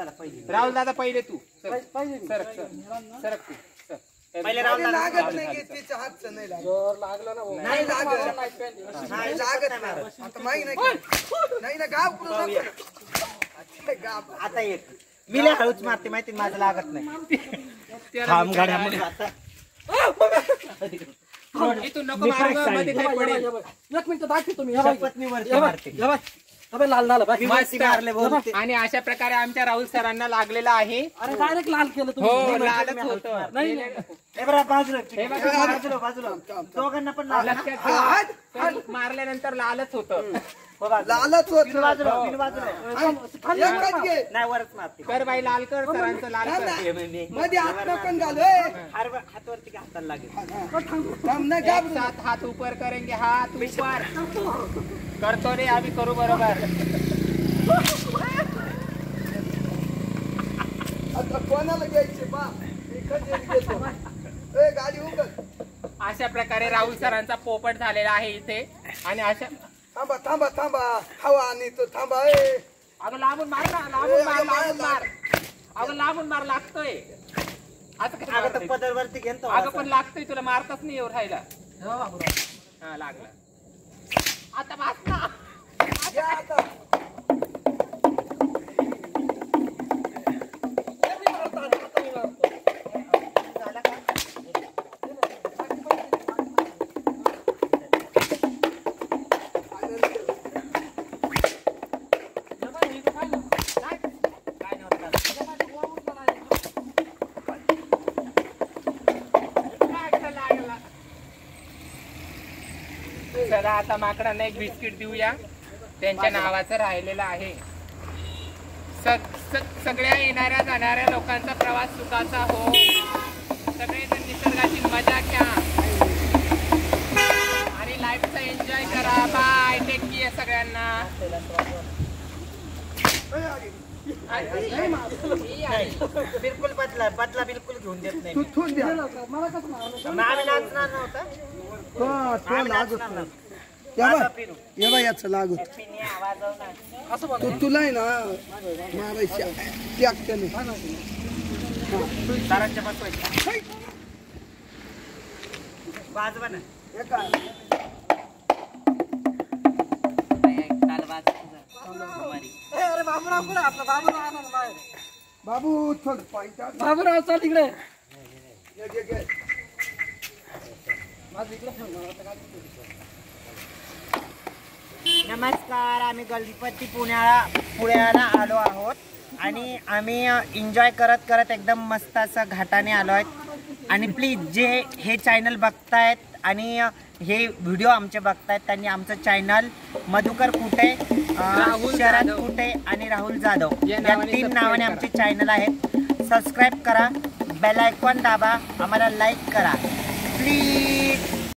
चला पहिले. राहुल दादा पहिले तू. सर पाहिजे मी. सरक सर. सरक तू सर. पहिले राहुल दादा. लागत नाही की तिच्या हातचं नाही लागत. जोर लागलं ना भाऊ. नाही लागत. नाही. नाही. लागत नाही आता माही नाही का? नाही ना गाव कुठं जातो? अच्छा, गाव. आता एक मी लय हळूच मारते माहिती माझं लागत नाही. थांब गाड्यामध्ये आता इथून नको मारू. मध्ये या काही बाई, या पडेल. एक मिनिट दाखवतो मी. या बाई. बाई, मारते. या बाई. लाल मारले बोलते आणि अशा प्रकारे आमच्या राहुल सरांना लागलेला आहे. अरे डायरेक्ट लाल केलं हो तुम्ही लालच होतं. नाही नाही. हे बरं बाजूला बाजूला बाजूला. दोघांना पण. लक्षात ठेवा. मारल्यानंतर लालच होतं. हो. लालच होत. घे. नाही वरच मारते. कर बाई लाल कर सरांचं लाल कर हे मध्ये हात हातवरती का हाताला लागेल? साथ हाथ ऊपर करेंगे हाथ ऊपर करतो रे आम्ही करू बरोबर. आता कोणाला घ्यायचे गाडी उघड. अशा प्रकारे राहुल सरांचा पोपट झालेला आहे इथे. आणि अशा थांबा थांबा थांबा. हवा आणि तो थांबा ए. अगं लांबून मार ना लांबून मार लांबून मार. अगं लांबून मार लागतोय. आता कसं अगं तर मारतोय? पदरवरती तो अगं पण लागतोय तुला मारतच नाही एवढं राहिला. हा लागला. आता वाच ना. आता. चला आता माकडांना एक बिस्किट देऊया. त्यांच्या नावाचं राहिलेलं आहे. सग- सग- सगळ्या येणाऱ्या जाणाऱ्या लोकांचा प्रवास सुखाचा हो. सगळेजण निसर्गाची मजा घ्या. आणि लाईफचा एन्जॉय करा. बाय टेक सगळ्यांना. बिलकुल बदला बदला बिलकुल घेऊन देत नाही तू थून द्या. मला कसं मारलं? मग आम्ही नाचणार नव्हतं. हा, याचं. तू तुला आहे ना मारायची त्यागते नाही सरांच्या बसवायच्या वाजवा ना. कुठे आपला बाहेर. बाबू थोड पॉइंट बाबूराव चल माझं इकडे आता काय नमस्कार आम्ही गणपती पुण्याला पुण्याला आलो आहोत. आणि आम्ही एन्जॉय करत करत एकदम मस्त असं घाटाने आलो आहेत. आणि प्लीज जे हे चॅनल बघतायत आणि हे व्हिडिओ आमचे बघतायत. त्यांनी आमचं चॅनल मधुकर कुटे शरद. कुटे आणि राहुल जाधव. या तीन नावाने. आमचे चॅनल आहेत. सबस्क्राईब करा. बेल आयकॉन दाबा. आम्हाला लाईक करा. प्लीज.